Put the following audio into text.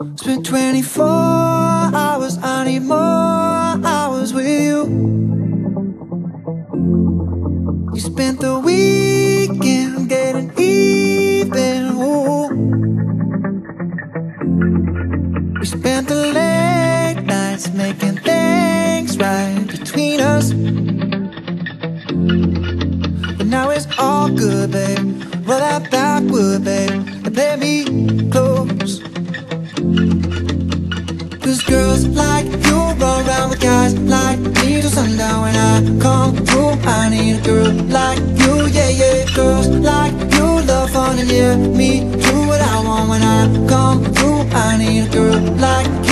It's been 24 hours, I need more hours with you. You spent the weekend getting even, ooh. We spent the late nights making things right between us. But now it's all good, babe. Roll that backwood, babe And me close. Sundown when I come through. I need a girl like you, yeah, yeah. Girls like you love fun and yeah, me do what I want when I come through. I need a girl like you,